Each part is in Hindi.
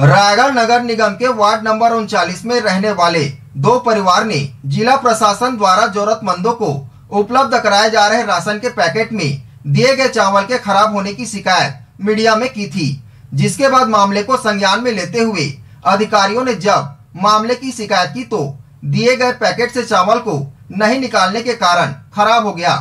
रायगढ़ नगर निगम के वार्ड नंबर उनचालीस में रहने वाले दो परिवार ने जिला प्रशासन द्वारा जरूरतमंदों को उपलब्ध कराए जा रहे राशन के पैकेट में दिए गए चावल के खराब होने की शिकायत मीडिया में की थी, जिसके बाद मामले को संज्ञान में लेते हुए अधिकारियों ने जब मामले की शिकायत की तो दिए गए पैकेट से चावल को नहीं निकालने के कारण खराब हो गया।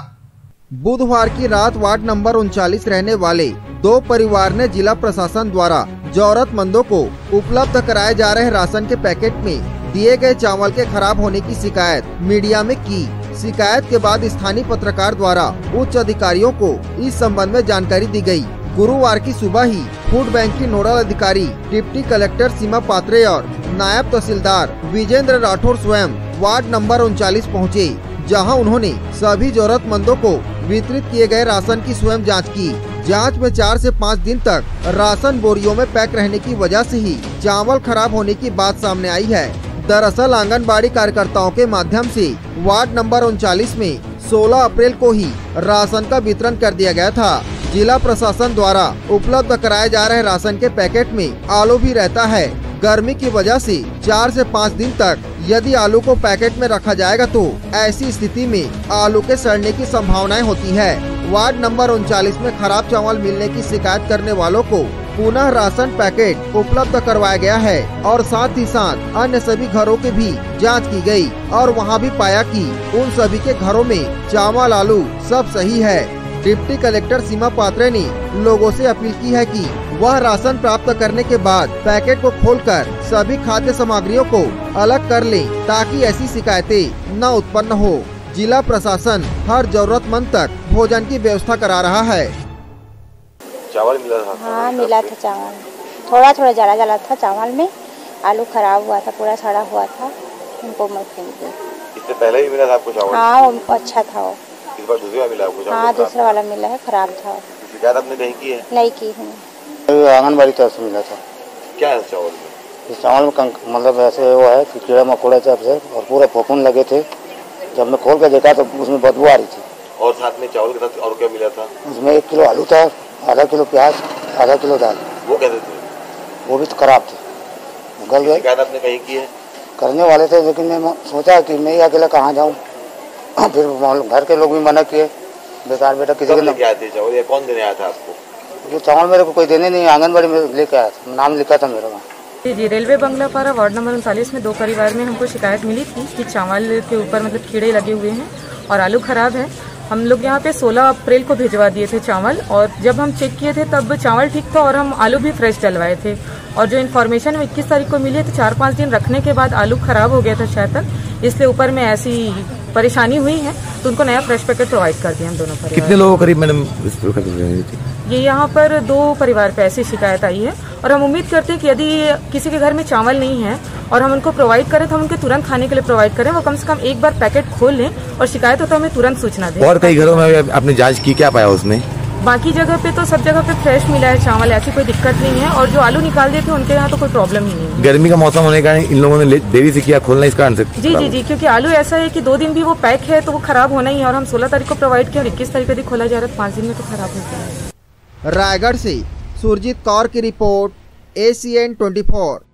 बुधवार की रात वार्ड नंबर उनचालीस रहने वाले दो परिवार ने जिला प्रशासन द्वारा जरूरतमंदों को उपलब्ध कराए जा रहे राशन के पैकेट में दिए गए चावल के खराब होने की शिकायत मीडिया में की शिकायत के बाद स्थानीय पत्रकार द्वारा उच्च अधिकारियों को इस संबंध में जानकारी दी गई। गुरुवार की सुबह ही फ़ूड बैंक की नोडल अधिकारी, डिप्टी कलेक्टर सीमा पात्रे और नायब तहसीलदार विजेंद्र राठौर स्वयं वार्ड नंबर उनचालीस पहुँचे, जहाँ उन्होंने सभी जरूरतमंदों को वितरित किए गए राशन की स्वयं जाँच की जाँच में चार से पाँच दिन तक राशन बोरियों में पैक रहने की वजह से ही चावल खराब होने की बात सामने आई है। दरअसल आंगनबाड़ी कार्यकर्ताओं के माध्यम से वार्ड नंबर उनचालीस में 16 अप्रैल को ही राशन का वितरण कर दिया गया था। जिला प्रशासन द्वारा उपलब्ध कराए जा रहे राशन के पैकेट में आलू भी रहता है। गर्मी की वजह से चार से पाँच दिन तक यदि आलू को पैकेट में रखा जाएगा तो ऐसी स्थिति में आलू के सड़ने की संभावनाएँ होती है। वार्ड नंबर उनचालीस में खराब चावल मिलने की शिकायत करने वालों को पुनः राशन पैकेट उपलब्ध करवाया गया है और साथ ही साथ अन्य सभी घरों की भी जाँच की गई और वहाँ भी पाया कि उन सभी के घरों में चावल, आलू सब सही है। डिप्टी कलेक्टर सीमा पात्रे ने लोगों से अपील की है कि वह राशन प्राप्त करने के बाद पैकेट को खोलकर सभी खाद्य सामग्रियों को अलग कर लें ताकि ऐसी शिकायतें न उत्पन्न हो। जिला प्रशासन हर जरूरतमंद तक भोजन की व्यवस्था करा रहा है। चावल मिला था हाँ मिला था चावल। थोड़ा थोड़ा जला जला था चावल में। आलू खराब हुआ था पूरा सड़ा हुआ था। उनको मैं फेंक इससे पहले भी मिला था आपको चावल? हाँ अच्छा था वो। इस बार दूसरी मिला आपको हाँ दूसरा वाला मिला है खराब था वो। शिकायत आपने नहीं की है? नहीं की हूँ। आंगनबाड़ी तरफ़ से मिला था। क्या है चावल में? इस चावल में मतलब ऐसे वो है कि कीड़ा मकोड़े से और पूरा फफूंद लगे थे। जब मैं खोल कर देखा तो उसमें बदबू आ रही थी। और साथ में चावल के साथ और क्या मिला था? उसमें एक किलो आलू था आधा किलो प्याज आधा किलो दाल। वो कैसे थे? वो भी तो खराब थे। गल गए। शिकायत आपने कहीं की है? करने वाले थे लेकिन मैं सोचा कि मैं अकेला कहाँ जाऊँ। फिर घर के लोग भी मना किए। बेकार बेटा किसी के लेके आए चावल? या कौन देने आया था आपको? ये चावल मेरे को कोई देने नहीं आंगनबाड़ी में लेके आया था। नाम लिखा था मेरा वहाँ। जी जी रेलवे बंगला पारा वार्ड नंबर उनतालीस में दो परिवार में हमको शिकायत मिली थी कि चावल के ऊपर मतलब कीड़े लगे हुए हैं और आलू खराब है। हम लोग यहाँ पे 16 अप्रैल को भिजवा दिए थे चावल और जब हम चेक किए थे तब चावल ठीक था और हम आलू भी फ्रेश डलवाए थे। और जो इन्फॉर्मेशन में इक्कीस तारीख को मिली है तो चार पाँच दिन रखने के बाद आलू खराब हो गया था शायद तक इसलिए ऊपर में ऐसी परेशानी हुई है तो उनको नया फ्रेश पैकेट प्रोवाइड कर दिया हम दोनों परिवार कितने लोगों करीब मैडम ये यहाँ पर दो परिवार पे ऐसी शिकायत आई है। और हम उम्मीद करते हैं कि यदि किसी के घर में चावल नहीं है और हम उनको प्रोवाइड करें तो हम उनके तुरंत खाने के लिए प्रोवाइड करें। वो कम से कम एक बार पैकेट खोल लें और शिकायत हो तो हमें तुरंत सूचना दें। और कई घरों में आपने जाँच की क्या पाया उसमें? बाकी जगह पे तो सब जगह पे फ्रेश मिला है चावल ऐसी कोई दिक्कत नहीं है। और जो आलू निकाल दिए थे उनके यहाँ तो कोई प्रॉब्लम ही नहीं है। गर्मी का मौसम होने के कारण इन लोगों ने देरी से किया खोलना इस कारण से जी जी जी क्योंकि आलू ऐसा है कि दो दिन भी वो पैक है तो वो खराब होना ही है। और हम सोलह तारीख को प्रोवाइड किया और इक्कीस तारीख को यदि खोला जा रहा है तो पाँच दिन में तो खराब हो जाएगा। रायगढ़ से सुरजीत कौर की report A C N twenty 24